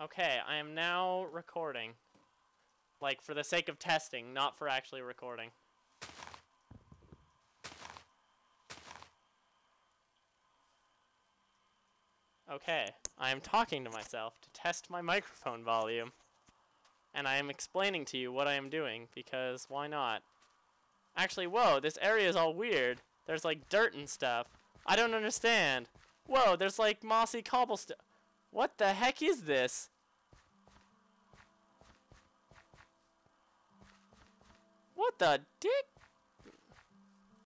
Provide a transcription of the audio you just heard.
Okay, I am now recording. Like, for the sake of testing, not for actually recording. Okay, I am talking to myself to test my microphone volume. And I am explaining to you what I am doing, because why not? Actually, whoa, this area is all weird. There's like dirt and stuff. I don't understand. Whoa, there's like mossy cobblestone. What the heck is this? What the dick?